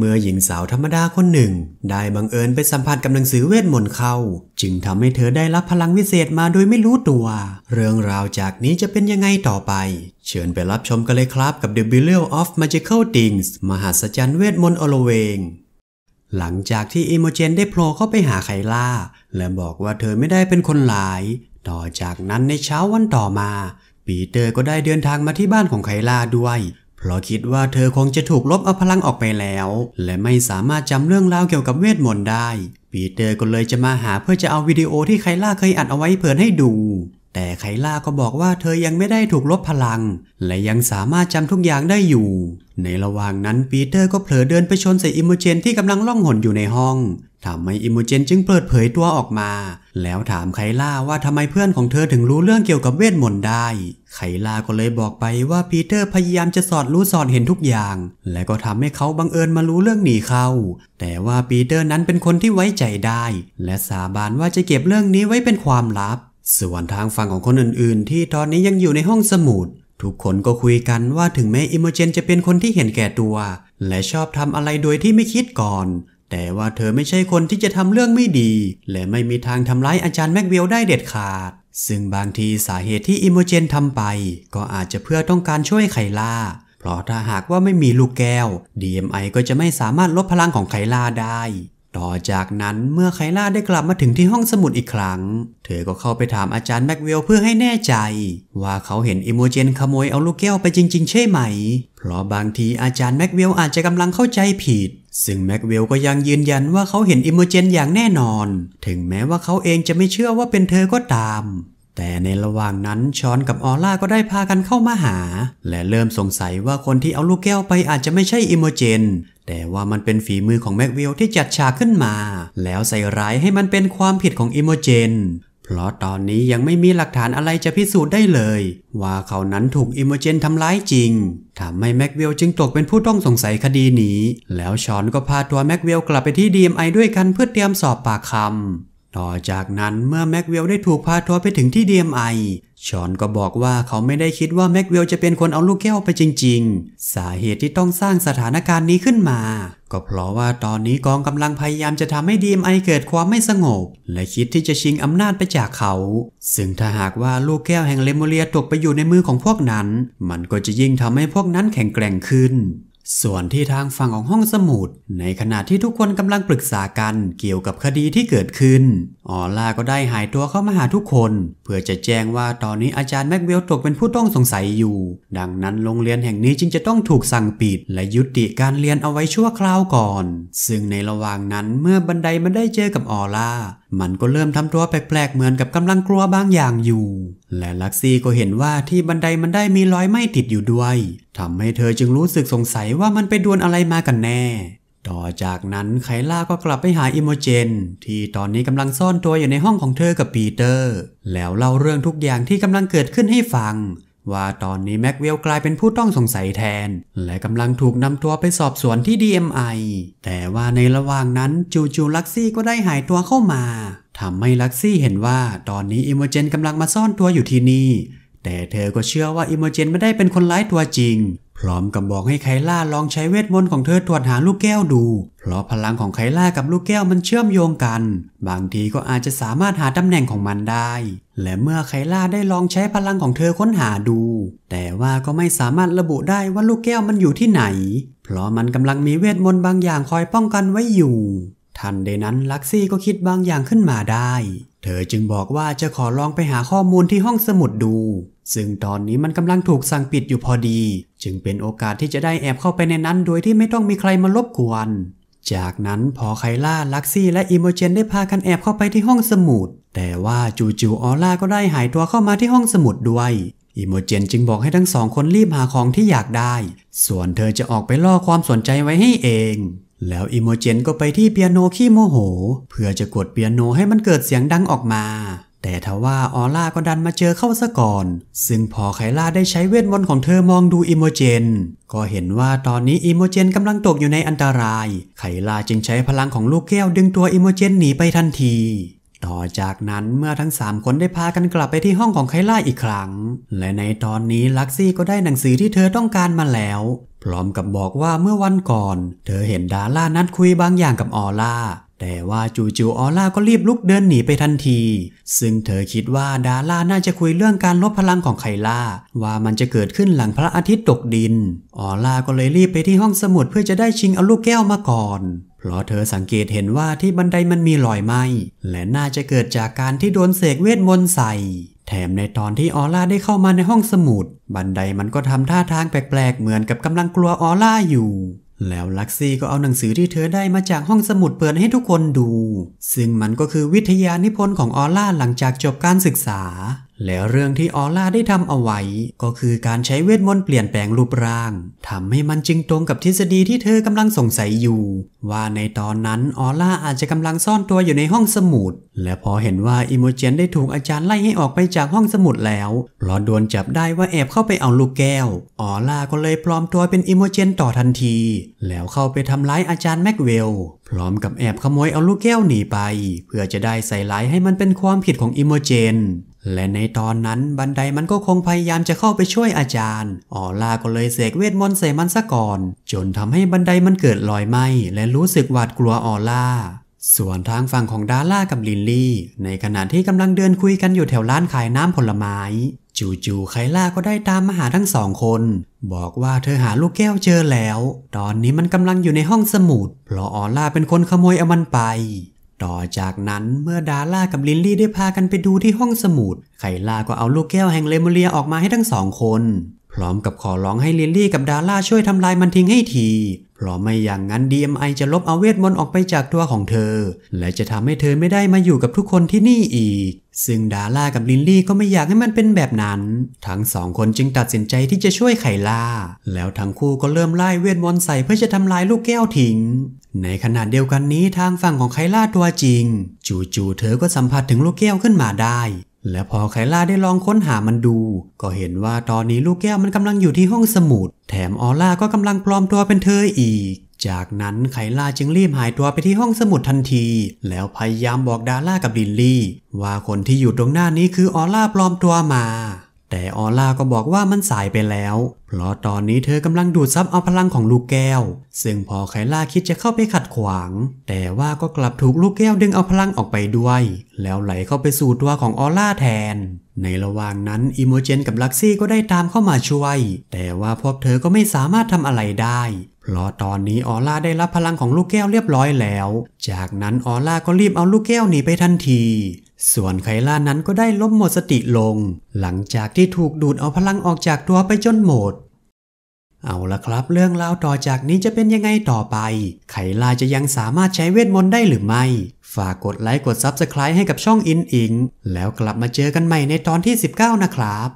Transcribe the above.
เมื่อหญิงสาวธรรมดาคนหนึ่ง ได้บังเอิญไปสัมผัสกับหนังสือเวทมนต์เข้า จึงทำให้เธอได้รับพลังวิเศษมาโดยไม่รู้ตัว เรื่องราวจากนี้จะเป็นยังไงต่อไป เชิญไปรับชมกันเลยครับกับ The b u r e a u of Magical Things มหัศจรรย์เวทมนต์อลเวงหลังจากที่อิโมเจนได้โผล่เข้าไปหาไคล่า และบอกว่าเธอไม่ได้เป็นคนร้าย ต่อจากนั้นในเช้าวันต่อมา ปีเตอร์ก็ได้เดินทางมาที่บ้านของไคล่าด้วย เพราะคิดว่าเธอคงจะถูกลบเอาพลังออกไปแล้ว และไม่สามารถจำเรื่องราวเกี่ยวกับเวทมนต์ได้ ปีเตอร์ก็เลยจะมาหาเพื่อจะเอาวิดีโอที่ไคล่าเคยอัดเอาไว้เผยให้ดู แต่ไคล่าก็บอกว่าเธอยังไม่ได้ถูกลบพลัง และยังสามารถจำทุกอย่างได้อยู่ ในระหว่างนั้นปีเตอร์ก็เผลอเดินไปชนใส่อิโมเจนที่กำลังล่องหนอยู่ในห้อง ทำให้อิโมเจนจึงเปิดเผยตัวออกมา แล้วถามไคล่าว่าทำไมเพื่อนของเธอถึงรู้เรื่องเกี่ยวกับเวทมนต์ได้ ไคล่าก็เลยบอกไปว่าปีเตอร์พยายามจะสอดรู้สอดเห็นทุกอย่าง และก็ทำให้เขาบังเอิญมารู้เรื่องนี้เข้า แต่ว่าปีเตอร์นั้นเป็นคนที่ไว้ใจได้ และสาบานว่าจะเก็บเรื่องนี้ไว้เป็นความลับ ส่วนทางฝั่งของคนอื่น ๆ ที่ตอนนี้ยังอยู่ในห้องสมุดทุกคนก็คุยกันว่าถึงแม้อิโมเจนจะเป็นคนที่เห็นแก่ตัว และชอบทำอะไรโดยที่ไม่คิดก่อน แต่ว่าเธอไม่ใช่คนที่จะทำเรื่องไม่ดี และไม่มีทางทำร้ายอาจารย์แม็กเวลได้เด็ดขาด ซึ่งบางทีสาเหตุที่อิโมเจนทำไป ก็อาจจะเพื่อต้องการช่วยไคล่า เพราะถ้าหากว่าไม่มีลูกแก้ว DMI ก็จะไม่สามารถลบพลังของไคล่าได้ ต่อจากนั้นเมื่อไคล่าได้กลับมาถึงที่ห้องสมุดอีกครั้ง เธอก็เข้าไปถามอาจารย์แม็กเวลเพื่อให้แน่ใจ ว่าเขาเห็นอิโมเจนขโมยเอาลูกแก้วไปจริง ๆ ใช่ไหม เพราะบางทีอาจารย์แม็กเวลอาจจะกำลังเข้าใจผิด ซึ่งแม็กเวลก็ยังยืนยันว่าเขาเห็นอิโมเจนอย่างแน่นอน ถึงแม้ว่าเขาเองจะไม่เชื่อว่าเป็นเธอก็ตามแต่ในระหว่างนั้นชอนกับออร่าก็ได้พากันเข้ามาหา และเริ่มสงสัยว่าคนที่เอาลูกแก้วไปอาจจะไม่ใช่อิโมเจน แต่ว่ามันเป็นฝีมือของแม็กวิลที่จัดฉากขึ้นมา แล้วใส่ร้ายให้มันเป็นความผิดของอิโมเจนเพราะตอนนี้ยังไม่มีหลักฐานอะไรจะพิสูจน์ได้เลย ว่าเขานั้นถูกอิโมเจนทำร้ายจริงทำให้แม็กวิลจึงตกเป็นผู้ต้องสงสัยคดีนี้ แล้วชอนก็พาตัวแม็กวิลกลับไปที่ DMI ด้วยกันเพื่อเตรียมสอบปากคำต่อจากนั้นเมื่อแม็กเวลได้ถูกพาตัวไปถึงที่ DMI ชอนก็บอกว่าเขาไม่ได้คิดว่าแม็กเวลจะเป็นคนเอาลูกแก้วไปจริง ๆ สาเหตุที่ต้องสร้างสถานการณ์นี้ขึ้นมา ก็เพราะว่าตอนนี้กองกำลังพยายามจะทำให้ DMI เกิดความไม่สงบ และคิดที่จะชิงอำนาจไปจากเขา ซึ่งถ้าหากว่าลูกแก้วแห่งเลมเลียตกไปอยู่ในมือของพวกนั้น มันก็จะยิ่งทำให้พวกนั้นแข็งแกร่งขึ้น ส่วนที่ทางฝั่งของห้องสมุด ในขณะที่ทุกคนกำลังปรึกษากันเกี่ยวกับคดีที่เกิดขึ้น ออล่าก็ได้หายตัวเข้ามาหาทุกคน เพื่อจะแจ้งว่าตอนนี้อาจารย์แม็กเวลตกเป็นผู้ต้องสงสัยอยู่ ดังนั้นโรงเรียนแห่งนี้จึงจะต้องถูกสั่งปิด และยุติการเรียนเอาไว้ชั่วคราวก่อน ซึ่งในระหว่างนั้นเมื่อบันไดมันได้เจอกับออล่ามันก็เริ่มทำตัวแปลกๆเหมือนกับกำลังกลัวบางอย่างอยู่ และลักซี่ก็เห็นว่าที่บันไดมันได้มีรอยไหม้ติดอยู่ด้วยทำให้เธอจึงรู้สึกสงสัยว่ามันไปดวลอะไรมากันแน่ ต่อจากนั้นไคล่าก็กลับไปหาอิโมเจน ที่ตอนนี้กำลังซ่อนตัวอยู่ในห้องของเธอกับปีเตอร์ แล้วเล่าเรื่องทุกอย่างที่กำลังเกิดขึ้นให้ฟัง ว่าตอนนี้แม็กเวลกลายเป็นผู้ต้องสงสัยแทน และกำลังถูกนำตัวไปสอบสวนที่ DMI แต่ว่าในระหว่างนั้นจูจูลักซี่ก็ได้หายตัวเข้ามาทำให้ลักซี่เห็นว่าตอนนี้อิโมเจนกำลังมาซ่อนตัวอยู่ที่นี่ แต่เธอก็เชื่อว่าอิโมเจนไม่ได้เป็นคนร้ายตัวจริง พร้อมกับบอกให้ไคล่าลองใช้เวทมนต์ของเธอตรวจหาลูกแก้วดู เพราะพลังของไคล่ากับลูกแก้วมันเชื่อมโยงกัน บางทีก็อาจจะสามารถหาตำแหน่งของมันได้ และเมื่อไคล่าได้ลองใช้พลังของเธอค้นหาดู แต่ว่าก็ไม่สามารถระบุได้ว่าลูกแก้วมันอยู่ที่ไหน เพราะมันกำลังมีเวทมนต์บางอย่างคอยป้องกันไว้อยู่ ทันใดนั้นลักซี่ก็คิดบางอย่างขึ้นมาได้ เธอจึงบอกว่าจะขอลองไปหาข้อมูลที่ห้องสมุดดู ซึ่งตอนนี้มันกำลังถูกสั่งปิดอยู่พอดี จึงเป็นโอกาสที่จะได้แอบเข้าไปในนั้นโดยที่ไม่ต้องมีใครมารบกวน จากนั้นพอไคล่าลักซี่และอิโมเจนได้พากันแอบเข้าไปที่ห้องสมุด แต่ว่าจู่ๆออร่าก็ได้หายตัวเข้ามาที่ห้องสมุดด้วยอิโมเจนจึงบอกให้ทั้งสองคนรีบหาของที่อยากได้ ส่วนเธอจะออกไปล่อความสนใจไว้ให้เอง แล้วอิโมเจนก็ไปที่เปียโนขี้โมโห เพื่อจะกดเปียโนให้มันเกิดเสียงดังออกมา แต่ทว่าออร่าก็ดันมาเจอเข้าซะก่อน ซึ่งพอไคล่าได้ใช้เวทมนต์ของเธอมองดูอิโมเจน ก็เห็นว่าตอนนี้อิโมเจนกำลังตกอยู่ในอันตราย ไคล่าจึงใช้พลังของลูกแก้วดึงตัวอิโมเจนหนีไปทันทีต่อจากนั้นเมื่อทั้ง 3 คนได้พากันกลับไปที่ห้องของไคล่าอีกครั้ง และในตอนนี้ลักซี่ก็ได้หนังสือที่เธอต้องการมาแล้ว พร้อมกับบอกว่าเมื่อวันก่อน เธอเห็นดาร่านัดคุยบางอย่างกับออล่า แต่ว่าจู่ๆออล่าก็รีบลุกเดินหนีไปทันที ซึ่งเธอคิดว่าดาร่าน่าจะคุยเรื่องการลบพลังของไคล่า ว่ามันจะเกิดขึ้นหลังพระอาทิตย์ตกดิน ออล่าก็เลยรีบไปที่ห้องสมุดเพื่อจะได้ชิงเอาลูกแก้วมาก่อน เพราะเธอสังเกตเห็นว่าที่บันไดมันมีรอยไหม้และน่าจะเกิดจากการที่โดนเสกเวทมนต์ใส่ แถมในตอนที่ออร่าได้เข้ามาในห้องสมุด บันไดมันก็ทำท่าทางแปลกๆ เหมือนกับกำลังกลัวออร่าอยู่ แล้วลักซี่ก็เอาหนังสือที่เธอได้มาจากห้องสมุดเปิดให้ทุกคนดู ซึ่งมันก็คือวิทยานิพนธ์ของออร่าหลังจากจบการศึกษา แล้วเรื่องที่ออร่าได้ทำเอาไว้ ก็คือการใช้เวทมนต์เปลี่ยนแปลงรูปร่างทำให้มันจึงตรงกับทฤษฎีที่เธอกำลังสงสัยอยู่ ว่าในตอนนั้นออร่าอาจจะกำลังซ่อนตัวอยู่ในห้องสมุด และพอเห็นว่าอิโมเจนได้ถูกอาจารย์ไล่ให้ออกไปจากห้องสมุดแล้วเพราะโดนจับได้ว่าแอบเข้าไปเอาลูกแก้วออร่าก็เลยปลอมตัวเป็นอิโมเจนต่อทันที แล้วเข้าไปทำร้ายอาจารย์แม็กเวลพร้อมกับแอบขโมยเอาลูกแก้วหนีไป เพื่อจะได้ใส่ร้ายให้มันเป็นความผิดของอิโมเจน และในตอนนั้นบันไดมันก็คงพยายามจะเข้าไปช่วยอาจารย์ ออร่าก็เลยเสกเวทมนต์ใส่มันซะก่อน จนทำให้บันไดมันเกิดรอยไหม้และรู้สึกหวาดกลัวออล่า ส่วนทางฝั่งของดาร่ากับลินลี่ ในขณะที่กำลังเดินคุยกันอยู่แถวร้านขายน้ำผลไม้จู่ๆไคล่าก็ได้ตามมาหาทั้งสองคน บอกว่าเธอหาลูกแก้วเจอแล้ว ตอนนี้มันกำลังอยู่ในห้องสมุด เพราะออล่าเป็นคนขโมยเอามันไป ต่อจากนั้นเมื่อดาร่ากับลินลี่ได้พากันไปดูที่ห้องสมุด ไคล่าก็เอาลูกแก้วแห่งเลโมเลียออกมาให้ทั้งสองคน พร้อมกับขอร้องให้ลินลี่กับดาร่าช่วยทำลายมันทิ้งให้ที เพราะไม่อย่างนั้น DMI จะลบเอาเวทมนต์ออกไปจากตัวของเธอ และจะทำให้เธอไม่ได้มาอยู่กับทุกคนที่นี่อีก ซึ่งดาร่ากับลินลี่ก็ไม่อยากให้มันเป็นแบบนั้น ทั้งสองคนจึงตัดสินใจที่จะช่วยไคล่า แล้วทั้งคู่ก็เริ่มไล่เวทมนต์ใส่เพื่อจะทำลายลูกแก้วทิ้ง ในขณะเดียวกันนี้ทางฝั่งของไคล่าตัวจริง จู่ๆเธอก็สัมผัสถึงลูกแก้วขึ้นมาได้ และพอไคล่าได้ลองค้นหามันดู ก็เห็นว่าตอนนี้ลูกแก้วมันกำลังอยู่ที่ห้องสมุด แถมออล่าก็กำลังปลอมตัวเป็นเธออีก จากนั้นไคล่าจึงรีบหายตัวไปที่ห้องสมุดทันที แล้วพยายามบอกดาร่ากับลินลี่ ว่าคนที่อยู่ตรงหน้านี้คือออล่าปลอมตัวมา แต่ออล่าก็บอกว่ามันสายไปแล้ว เพราะตอนนี้เธอกำลังดูดซับเอาพลังของลูกแก้ว ซึ่งพอไคล่าคิดจะเข้าไปขัดขวาง แต่ว่าก็กลับถูกลูกแก้วดึงเอาพลังออกไปด้วย แล้วไหลเข้าไปสู่ตัวของออล่าแทน ในระหว่างนั้นอิโมเจนกับลักซี่ก็ได้ตามเข้ามาช่วย แต่ว่าพวกเธอก็ไม่สามารถทำอะไรได้เพราะตอนนี้ออล่าได้รับพลังของลูกแก้วเรียบร้อยแล้ว จากนั้นออล่าก็รีบเอาลูกแก้วหนีไปทันที ส่วนไคล่านั้นก็ได้ล้มหมดสติลง หลังจากที่ถูกดูดเอาพลังออกจากตัวไปจนหมด เอาละครับ เรื่องราวต่อจากนี้จะเป็นยังไงต่อไปไคลาจะยังสามารถใช้เวทมนต์ได้หรือไม่ ฝากกดไลค์กด Subscribe ให้กับช่องอินอิง แล้วกลับมาเจอกันใหม่ในตอนที่ 19 นะครับ